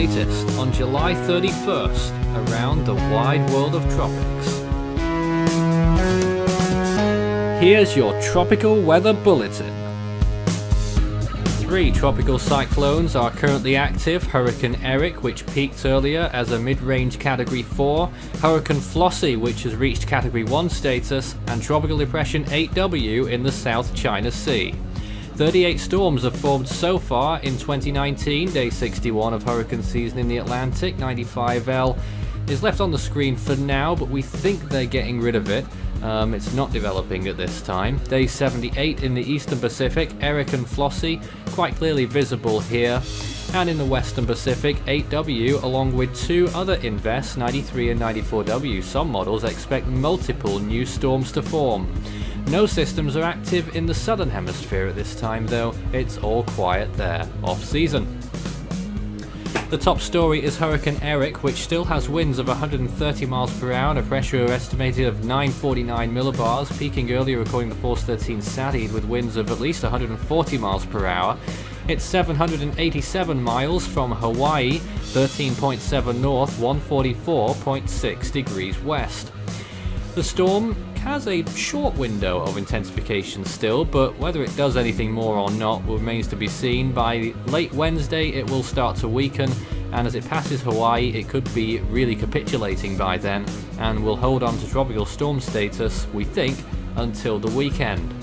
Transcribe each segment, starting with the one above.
latest on July 31st around the wide world of tropics. Here's your tropical weather bulletin. Three tropical cyclones are currently active Hurricane Erick, which peaked earlier as a mid range Category 4, Hurricane Flossie, which has reached Category 1 status, and Tropical Depression 8W in the South China Sea. 38 storms have formed so far in 2019, day 61 of hurricane season in the Atlantic. 95L is left on the screen for now, but we think they're getting rid of it. Um, it's not developing at this time. Day 78 in the Eastern Pacific, Erick and Flossie, quite clearly visible here. And in the Western Pacific, 8W along with two other Invests, 93 and 94W. Some models expect multiple new storms to form. No systems are active in the Southern Hemisphere at this time though, it's all quiet there, off season. The top story is Hurricane Erick, which still has winds of 130 miles per hour and a pressure estimated of 949 millibars, peaking earlier according to Force 13 SATID with winds of at least 140 miles per hour. It's 787 miles from Hawaii, 13.7 north, 144.6 degrees west. The storm has a short window of intensification still, but whether it does anything more or not remains to be seen. By late Wednesday, it will start to weaken, and as it passes Hawaii, it could be really capitulating by then, and will hold on to tropical storm status, we think, until the weekend.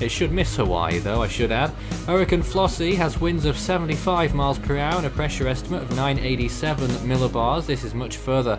It should miss Hawaii though, I should add. Hurricane Flossie has winds of 75 miles per hour and a pressure estimate of 987 millibars. This is much further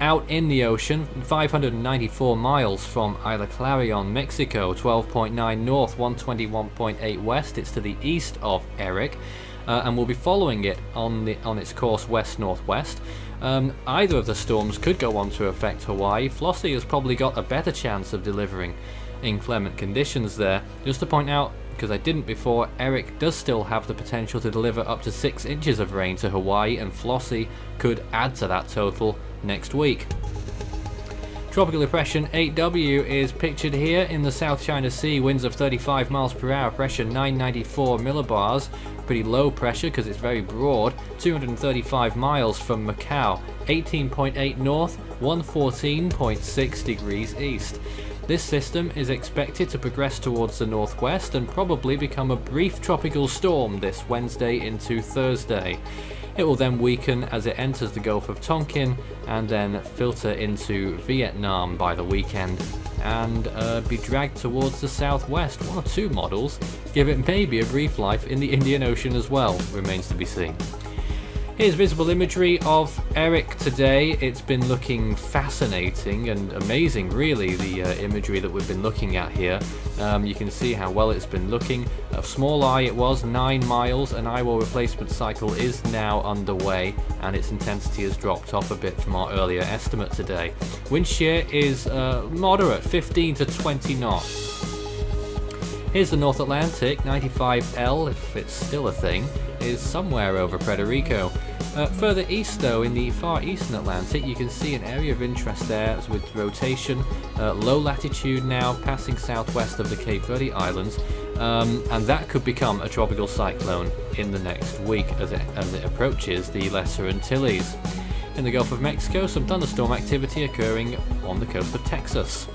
out in the ocean, 594 miles from Isla Clarion, Mexico, 12.9 north, 121.8 west. It's to the east of Erick, uh, and we'll be following it on the on its course west-northwest. Um, either of the storms could go on to affect Hawaii. Flossie has probably got a better chance of delivering inclement conditions there. Just to point out, because I didn't before, Erick does still have the potential to deliver up to 6 inches of rain to Hawaii, and Flossie could add to that total next week. Tropical Depression 8W is pictured here in the South China Sea, winds of 35 miles per hour, pressure 994 millibars, pretty low pressure because it's very broad, 235 miles from Macau, 18.8 north, 114.6 degrees east. This system is expected to progress towards the northwest and probably become a brief tropical storm this Wednesday into Thursday. It will then weaken as it enters the Gulf of Tonkin and then filter into Vietnam by the weekend and uh, be dragged towards the southwest. One or two models give it maybe a brief life in the Indian Ocean as well, remains to be seen. Here's visible imagery of Erick today. It's been looking fascinating and amazing, really, the uh, imagery that we've been looking at here. Um, you can see how well it's been looking. A small eye it was, 9 miles. And an eyewall replacement cycle is now underway and its intensity has dropped off a bit from our earlier estimate today. Wind shear is uh, moderate, 15 to 20 knots. Here's the North Atlantic, 95L, if it's still a thing, is somewhere over Puerto Rico. Uh, further east though, in the far eastern Atlantic, you can see an area of interest there with rotation, uh, low latitude now, passing southwest of the Cape Verde Islands, um, and that could become a tropical cyclone in the next week as it, as it approaches the Lesser Antilles. In the Gulf of Mexico, some thunderstorm activity occurring on the coast of Texas.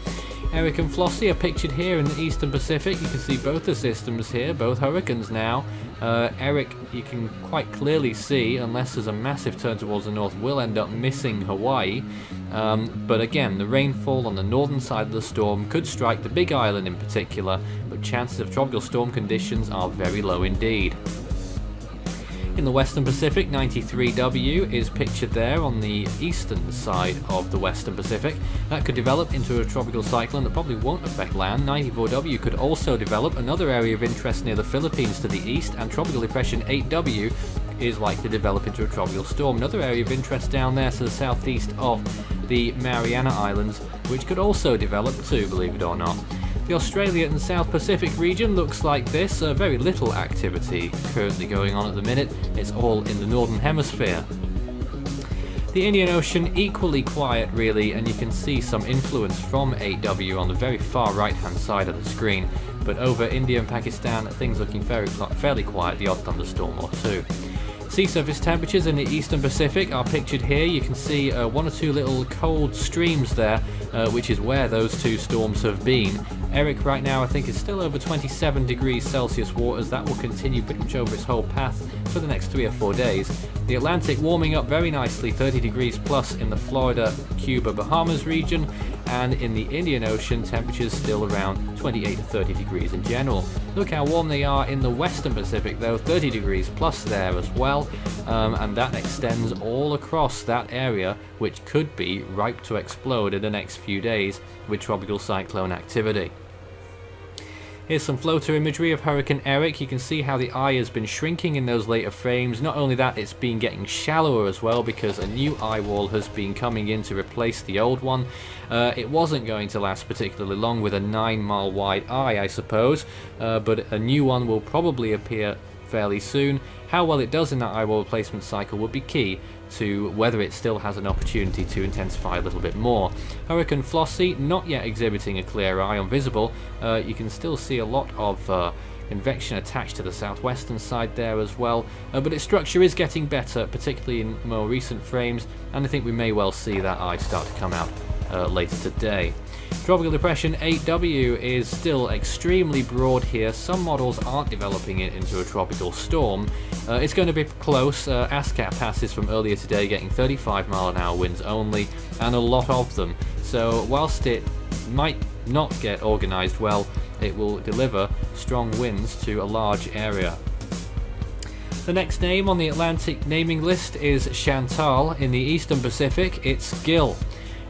Erick and Flossie are pictured here in the eastern Pacific. You can see both the systems here, both hurricanes now. Uh, Erick, you can quite clearly see, unless there's a massive turn towards the north, will end up missing Hawaii. Um, but again, the rainfall on the northern side of the storm could strike the Big Island in particular, but chances of tropical storm conditions are very low indeed. In the Western Pacific, 93W is pictured there on the eastern side of the Western Pacific. That could develop into a tropical cyclone that probably won't affect land. 94W could also develop another area of interest near the Philippines to the east, and Tropical Depression 8W is likely to develop into a tropical storm. Another area of interest down there to the southeast of the Mariana Islands, which could also develop too, believe it or not. The Australia and South Pacific region looks like this, uh, very little activity currently going on at the minute, it's all in the Northern Hemisphere. The Indian Ocean equally quiet really and you can see some influence from 8W on the very far right hand side of the screen but over India and Pakistan things looking very, fairly quiet, the odd thunderstorm or two. Sea surface temperatures in the eastern Pacific are pictured here. You can see uh, one or two little cold streams there, uh, which is where those two storms have been. Erick right now I think is still over 27 degrees Celsius waters. That will continue pretty much over its whole path for the next three or four days. The Atlantic warming up very nicely, 30 degrees plus in the Florida, Cuba, Bahamas region, and in the Indian Ocean temperatures still around 28 to 30 degrees in general. Look how warm they are in the western Pacific though, 30 degrees plus there as well, um, and that extends all across that area which could be ripe to explode in the next few days with tropical cyclone activity. Here's some floater imagery of Hurricane Erick. You can see how the eye has been shrinking in those later frames. Not only that, it's been getting shallower as well because a new eye wall has been coming in to replace the old one. Uh, it wasn't going to last particularly long with a 9 mile wide eye, I suppose, uh, but a new one will probably appear fairly soon. How well it does in that eye wall replacement cycle would be key to whether it still has an opportunity to intensify a little bit more. Hurricane Flossie, not yet exhibiting a clear eye on visible, uh, you can still see a lot of uh, convection attached to the southwestern side there as well, uh, but its structure is getting better, particularly in more recent frames, and I think we may well see that eye start to come out uh, later today. Tropical Depression 8W is still extremely broad here. Some models aren't developing it into a tropical storm. Uh, it's going to be close. Uh, ASCAT passes from earlier today getting 35 mile an hour winds only, and a lot of them. So whilst it might not get organised well, it will deliver strong winds to a large area. The next name on the Atlantic naming list is Chantal. In the Eastern Pacific, it's Gil.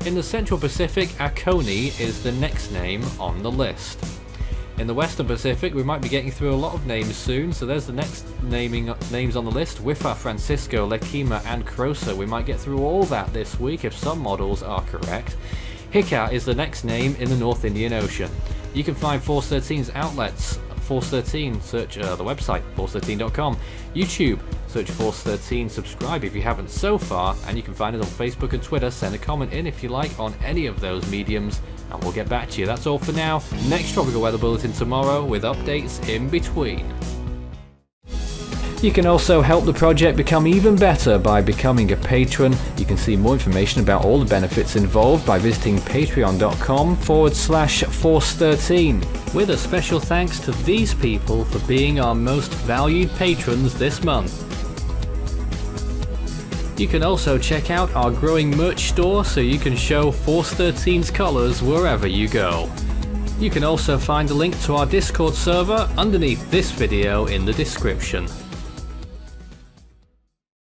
In the Central Pacific, Akoni is the next name on the list. In the Western Pacific, we might be getting through a lot of names soon, so there's the next naming names on the list. Wipha, Francisco, Lekima, and Krosa. We might get through all that this week if some models are correct. Hika is the next name in the North Indian Ocean. You can find Force 13's outlets Force 13, search uh, the website, force13.com, YouTube, search Force 13, subscribe if you haven't so far, and you can find us on Facebook and Twitter. Send a comment in if you like on any of those mediums, and we'll get back to you. That's all for now. Next Tropical Weather Bulletin tomorrow with updates in between. You can also help the project become even better by becoming a patron. You can see more information about all the benefits involved by visiting patreon.com forward slash force13. With a special thanks to these people for being our most valued patrons this month. You can also check out our growing merch store so you can show Force 13's colours wherever you go. You can also find a link to our Discord server underneath this video in the description.